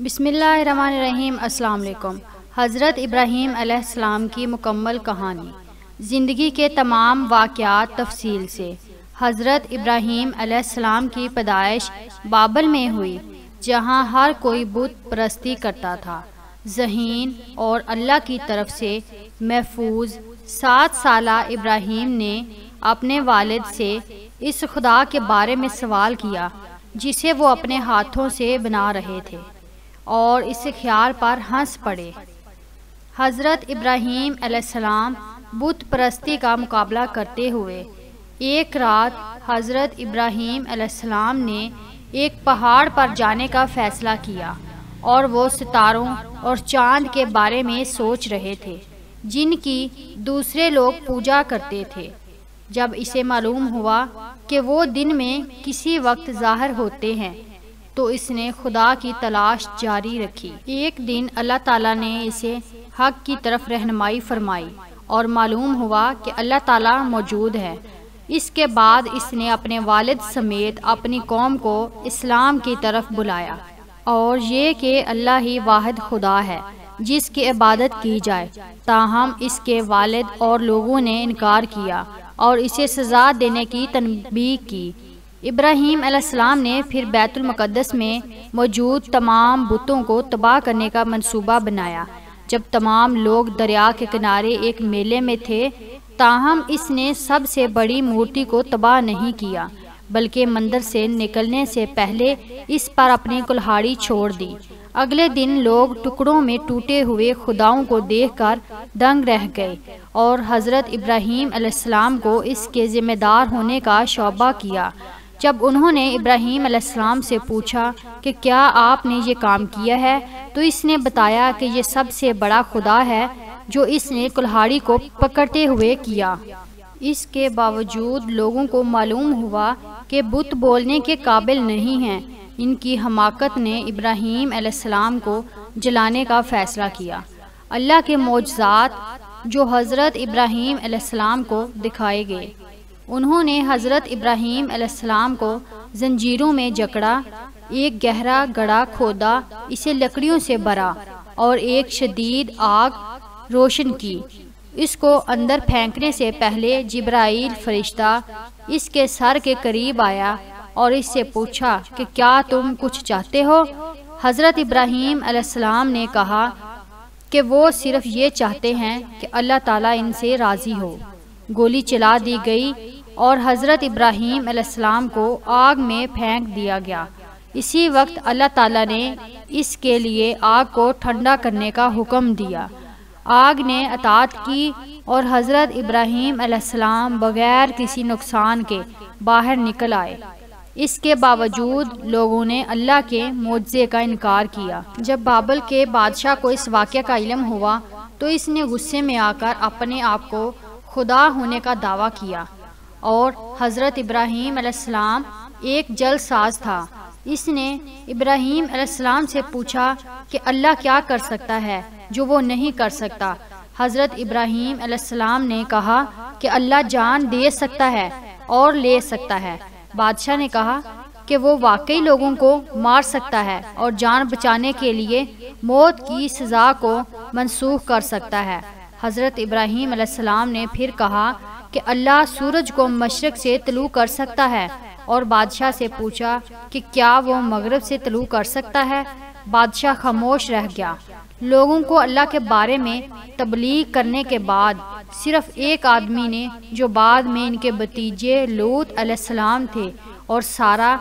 अस्सलाम हज़रत इब्राहीम अलैहिस्सलाम की मुकम्मल कहानी, ज़िंदगी के तमाम वाक़यात तफसील से। हज़रत इब्राहीम अलैहिस्सलाम की पैदाइश बाबल में हुई, जहाँ हर कोई बुत परस्ती करता था। जहीन और अल्लाह की तरफ़ से महफूज सात साल इब्राहीम ने अपने वालिद से इस खुदा के बारे में सवाल किया, जिसे वो अपने हाथों से बना रहे थे। और इस ख्याल पर हंस पड़े। हज़रत इब्राहीम अलैहिस्सलाम बुत परस्ती का मुकाबला करते हुए एक रात हज़रत इब्राहीम अलैहिस्सलाम ने एक पहाड़ पर जाने का फ़ैसला किया और वो सितारों और चाँद के बारे में सोच रहे थे, जिनकी दूसरे लोग पूजा करते थे। जब इसे मालूम हुआ कि वो दिन में किसी वक्त ज़ाहिर होते हैं तो इसने खुदा की तलाश जारी रखी। एक दिन अल्लाह ताला ने इसे हक की तरफ़ रहनमाई फरमाई और मालूम हुआ कि अल्लाह ताला मौजूद है। इसके बाद इसने अपने वालिद समेत अपनी कौम को इस्लाम की तरफ़ बुलाया और ये कि अल्लाह ही वाहिद खुदा है, जिसकी इबादत की जाए, ताहम इसके वालिद और लोगों ने इनकार किया और इसे सज़ा देने की तनबी की। इब्राहीम अलैहिस्सलाम ने फिर बैतुलमक़दस में मौजूद तमाम बुतों को तबाह करने का मंसूबा बनाया। जब तमाम लोग दरिया के किनारे एक मेले में थे, ताहम इसने सबसे बड़ी मूर्ति को तबाह नहीं किया, बल्कि मंदिर से निकलने से पहले इस पर अपनी कुल्हाड़ी छोड़ दी। अगले दिन लोग टुकड़ों में टूटे हुए खुदाओं को देखकर दंग रह गए और हज़रत इब्राहीम अलैहिस्सलाम को इसके ज़िम्मेदार होने का शोबा किया। जब उन्होंने इब्राहीम अलैहिस्सलाम से पूछा कि क्या आपने ये काम किया है तो इसने बताया कि ये सबसे बड़ा खुदा है जो इसने कुल्हाड़ी को पकड़ते हुए किया। इसके बावजूद लोगों को मालूम हुआ कि बुत बोलने के काबिल नहीं हैं। इनकी हमाकत ने इब्राहीम अलैहिस्सलाम को जलाने का फ़ैसला किया। अल्लाह के मौजात जो हज़रत इब्राहीम अलैहिस्सलाम को दिखाए गए। उन्होंने हज़रत इब्राहीम अलैहिस्सलाम को जंजीरों में जकड़ा, एक गहरा गड़ा खोदा, इसे लकड़ियों से भरा और एक शदीद आग रोशन की। इसको अंदर फेंकने से पहले जिब्राइल फरिश्ता इसके सर के करीब आया और इससे पूछा कि क्या तुम कुछ चाहते हो? हज़रत इब्राहीम अलैहिस्सलाम ने कहा कि वो सिर्फ़ ये चाहते हैं कि अल्लाह ताला इनसे राज़ी हो। गोली चला दी गई और हज़रत इब्राहीम अलैहिस्सलाम को आग में फेंक दिया गया। इसी वक्त अल्लाह ताला ने इसके लिए आग को ठंडा करने का हुक्म दिया। आग ने अतात की और हज़रत इब्राहीम अलैहिस्सलाम बगैर किसी नुकसान के बाहर निकल आए। इसके बावजूद लोगों ने अल्लाह के मुआवजे का इनकार किया। जब बाबल के बादशाह को इस वाक़े का इलम हुआ तो इसने गुस्से में आकर अपने आप को खुदा होने का दावा किया। और हज़रत इब्राहीम अलैहिस्सलाम एक जल साज था। इसने इब्राहीम अलैहिस्सलाम से पूछा कि अल्लाह क्या कर सकता है, जो वो नहीं कर सकता। हज़रत इब्राहीम अलैहिस्सलाम ने कहा कि अल्लाह जान दे सकता है और ले सकता है। बादशाह ने कहा कि वो वाकई लोगों को मार सकता है और जान बचाने के लिए मौत की सज़ा को मनसूख कर सकता है। हज़रत इब्राहीम अलैहिस्सलाम ने फिर कहा कि अल्लाह सूरज को मशरक से तलू कर सकता है और बादशाह से पूछा कि क्या वो मगरब से तलू कर सकता है? बादशाह खामोश रह गया। लोगों को अल्लाह के बारे में तबलीग करने के बाद सिर्फ़ एक आदमी ने, जो बाद में इनके भतीजे लूत अलैहिस्सलाम थे और सारा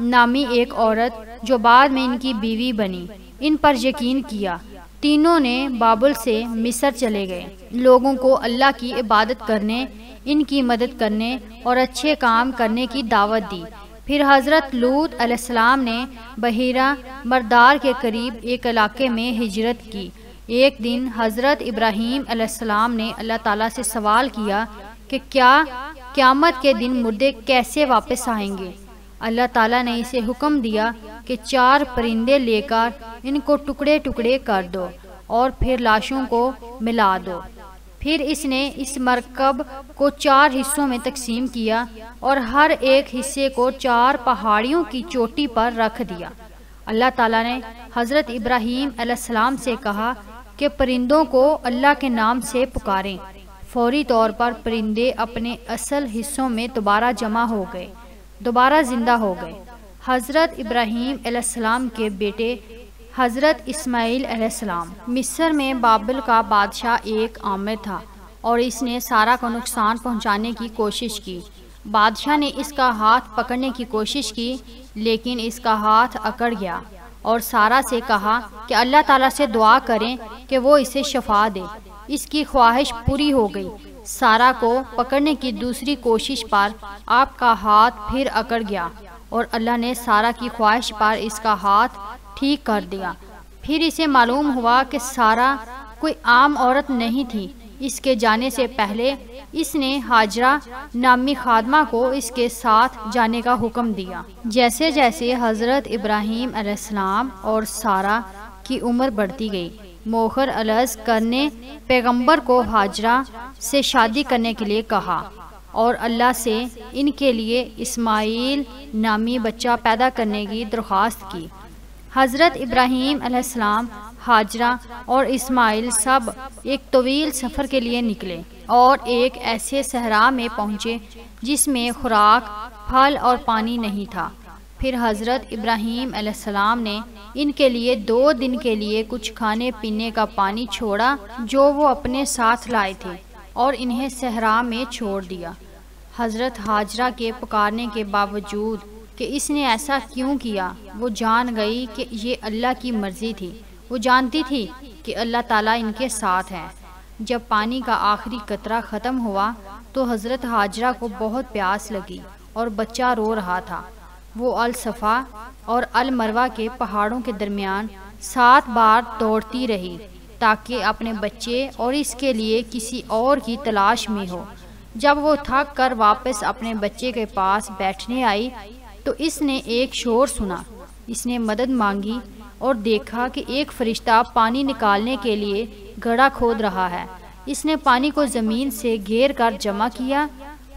नामी एक औरत, जो बाद में इनकी बीवी बनी, इन पर यकीन किया। तीनों ने बाबुल से मिस्र चले गए। लोगों को अल्लाह की इबादत करने इनकी मदद करने और अच्छे काम करने की दावत दी। फिर हज़रत लूत अलैहिस्सलाम ने बहिरा मरदार के करीब एक इलाके में हिजरत की। एक दिन हज़रत इब्राहीम अलैहिस्सलाम ने अल्लाह ताला से सवाल किया कि क्या क़्यामत के दिन मुर्दे कैसे वापस आएँगे? अल्लाह ताला ने इसे हुक्म दिया कि चार परिंदे लेकर इनको टुकड़े टुकड़े कर दो और फिर लाशों को मिला दो। फिर इसने इस मरकब को चार हिस्सों में तकसीम किया और हर एक हिस्से को चार पहाड़ियों की चोटी पर रख दिया। अल्लाह ताला ने हज़रत इब्राहीम अलैहिस्सलाम से कहा कि परिंदों को अल्लाह के नाम से पुकारें। फौरी तौर पर परिंदे अपने असल हिस्सों में दोबारा जमा हो गए, दोबारा ज़िंदा हो गए। हज़रत इब्राहीम अलैहिस्सलाम के बेटे हज़रत इस्माईल अलैहिस्सलाम। मिस्र में बाबिल का बादशाह एक आमिर था और इसने सारा को नुकसान पहुँचाने की कोशिश की। बादशाह ने इसका हाथ पकड़ने की कोशिश की, लेकिन इसका हाथ अकड़ गया और सारा से कहा कि अल्लाह ताला से दुआ करें कि वो इसे शफा दे। इसकी ख्वाहिश पूरी हो गई। सारा को पकड़ने की दूसरी कोशिश पर आपका हाथ फिर अकड़ गया और अल्लाह ने सारा की ख्वाहिश पर इसका हाथ ठीक कर दिया। फिर इसे मालूम हुआ कि सारा कोई आम औरत नहीं थी। इसके जाने से पहले इसने हाजरा नामी खादमा को इसके साथ जाने का हुक्म दिया। जैसे जैसे हज़रत इब्राहीम अलैहिस्सलाम और सारा की उम्र बढ़ती गई, मोहर अलज करने पैगंबर को हाजरा से शादी करने के लिए कहा और अल्लाह से इनके लिए इस्माइल नामी बच्चा पैदा करने की दरख्वास्त की। हज़रत इब्राहीम अलैहिस्सलाम, हाजरा और इस्माइल सब एक तवील सफ़र के लिए निकले और एक ऐसे सहरा में पहुँचे जिसमें खुराक, फल और पानी नहीं था। फिर हज़रत इब्राहीम अलैहिस्सलाम ने इनके लिए दो दिन के लिए कुछ खाने पीने का पानी छोड़ा जो वो अपने साथ लाए थे और इन्हें सहरा में छोड़ दिया। हज़रत हाजरा के पुकारने के बावजूद कि इसने ऐसा क्यों किया? वो जान गई कि ये अल्लाह की मर्ज़ी थी। वो जानती थी कि अल्लाह ताला इनके साथ है। जब पानी का आखिरी कतरा ख़त्म हुआ तो हज़रत हाजरा को बहुत प्यास लगी और बच्चा रो रहा था। वो अल सफ़ा और अल मरवा के पहाड़ों के दरमियान सात बार दौड़ती रही, ताकि अपने बच्चे और इसके लिए किसी और की तलाश में हो। जब वो थक कर वापस अपने बच्चे के पास बैठने आई तो इसने एक शोर सुना। इसने मदद मांगी और देखा कि एक फरिश्ता पानी निकालने के लिए गड़ा खोद रहा है। इसने पानी को ज़मीन से घेर कर जमा किया,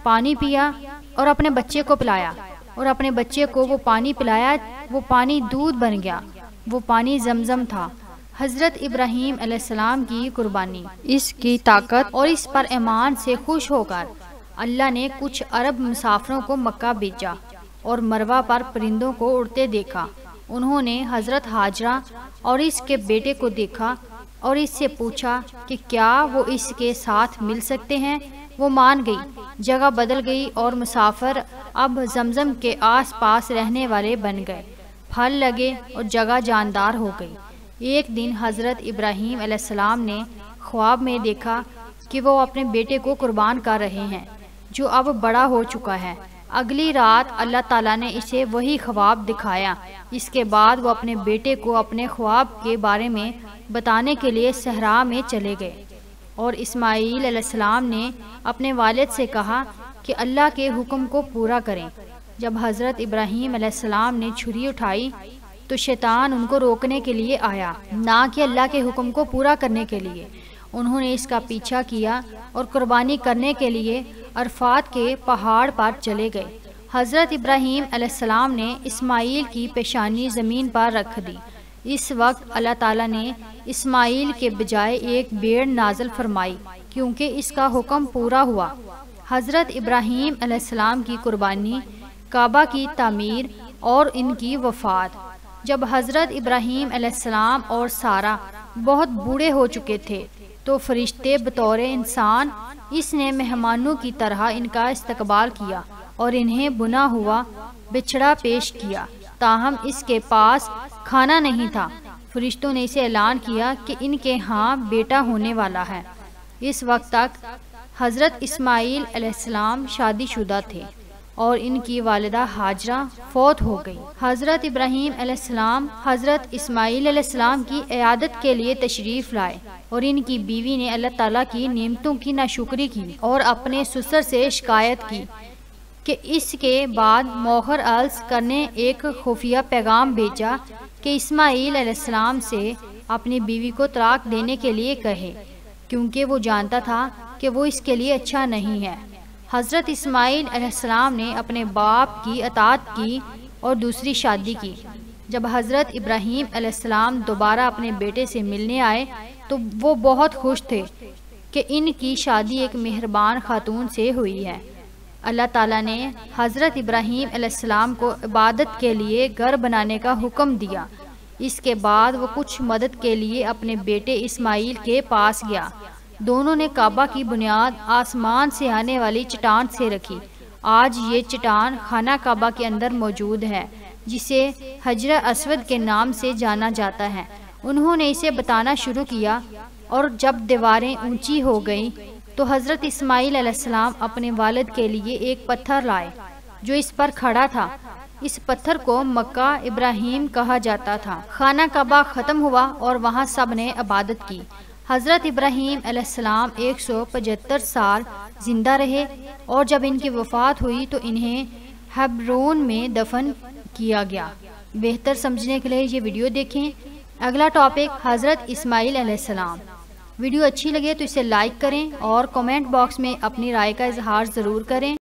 पानी पिया और अपने बच्चे को पिलाया। और अपने बच्चे को वो पानी पिलाया, वो पानी दूध बन गया। वो पानी जमजम था। हज़रत इब्राहीम अलैहिस्सलाम की कुर्बानी। इसकी ताकत और इस पर ईमान से खुश होकर अल्लाह ने कुछ अरब मुसाफरों को मक्का भेजा। और मरवा पर परिंदों को उड़ते देखा। उन्होंने हज़रत हाजरा और इसके बेटे को देखा और इससे पूछा कि क्या वो इसके साथ मिल सकते हैं? वो मान गई। जगह बदल गई और मुसाफर अब जमजम के आसपास रहने वाले बन गए। फल लगे और जगह जानदार हो गई। एक दिन हज़रत इब्राहीम अलैहिस्सलाम ने ख्वाब में देखा कि वो अपने बेटे को कुर्बान कर रहे हैं, जो अब बड़ा हो चुका है। अगली रात अल्लाह ताला ने इसे वही ख्वाब दिखाया। इसके बाद वो अपने बेटे को अपने ख्वाब के बारे में बताने के लिए सहरा में चले गए। और इस्माईल अलैहिस्सलाम ने अपने वालिद से कहा कि अल्लाह के हुक्म को पूरा करें। जब हज़रत इब्राहीम अलैहिस्सलाम ने छुरी उठाई तो शैतान उनको रोकने के लिए आया, ना कि अल्लाह के हुक्म को पूरा करने के लिए। उन्होंने इसका पीछा किया और कुर्बानी करने के लिए अरफात के पहाड़ पर चले गए। हज़रत इब्राहीम अलैहिस्सलाम ने इस्माइल की पेशानी ज़मीन पर रख दी। इस वक्त अल्लाह ताला ने इस्माइल के बजाय एक बेड़ नाजल फरमाई, क्योंकि इसका हुक्म पूरा हुआ। हज़रत इब्राहीम अलैहिस्सलाम की कुर्बानी, काबा की तामीर और इनकी वफ़ात। जब हज़रत इब्राहीम अलैहिस्सलाम और सारा बहुत बूढ़े हो चुके थे तो फरिश्ते बतौर इंसान इसने मेहमानों की तरह इनका इस्तकबाल किया और इन्हें बुना हुआ बिछड़ा पेश किया, ताहम इसके पास खाना नहीं था। फरिश्तों ने इसे ऐलान किया कि इनके यहाँ बेटा होने वाला है। इस वक्त तक हज़रत इस्माईल शादीशुदा थे। और इनकी वालदा हाजरा फौत हो गई। हज़रत इब्राहीम अलैहिस्सलाम हज़रत इस्माईल अलैहिस्सलाम की इयादत के लिए तशरीफ़ लाए और इनकी बीवी ने अल्लाह ताला की नियमतों की नाशुक्री की और अपने ससुर से शिकायत की कि इसके बाद मोहर अल्स करने एक खुफिया पैगाम भेजा कि इस्माईल अलैहिस्सलाम से अपनी बीवी को तलाक देने के लिए कहे, क्योंकि वो जानता था कि वो इसके लिए अच्छा नहीं है। हज़रत इस्माईल अलैहिस्सलाम ने अपने बाप की अतात की और दूसरी शादी की। जब हज़रत इब्राहीम अलैहिस्सलाम दोबारा अपने बेटे से मिलने आए तो वो बहुत खुश थे कि इनकी शादी एक मेहरबान खातून से हुई है। अल्लाह ताला ने हज़रत इब्राहीम अलैहिस्सलाम को इबादत के लिए घर बनाने का हुक्म दिया। इसके बाद वो कुछ मदद के लिए अपने बेटे इस्माइल के पास गया। दोनों ने काबा की बुनियाद आसमान से आने वाली चट्टान से रखी। आज ये चट्टान खाना काबा के अंदर मौजूद है, जिसे हजर असवद के नाम से जाना जाता है। उन्होंने इसे बताना शुरू किया और जब दीवारें ऊँची हो गईं तो हज़रत इस्माईल अलैहिस्सलाम अपने वालद के लिए एक पत्थर लाए, जो इस पर खड़ा था। इस पत्थर को मक्का इब्राहिम कहा जाता था। खाना काबा ख़त्म हुआ और वहाँ सबने इबादत की। हज़रत इब्राहीम अलैहिस्सलाम एक सौ पचहत्तर साल ज़िंदा रहे और जब इनकी वफ़ात हुई तो इन्हें हेब्रोन में दफन किया गया। बेहतर समझने के लिए ये वीडियो देखें। अगला टॉपिक, हज़रत इस्माईल अलैहिस्सलाम। वीडियो अच्छी लगे तो इसे लाइक करें और कमेंट बॉक्स में अपनी राय का इजहार ज़रूर करें।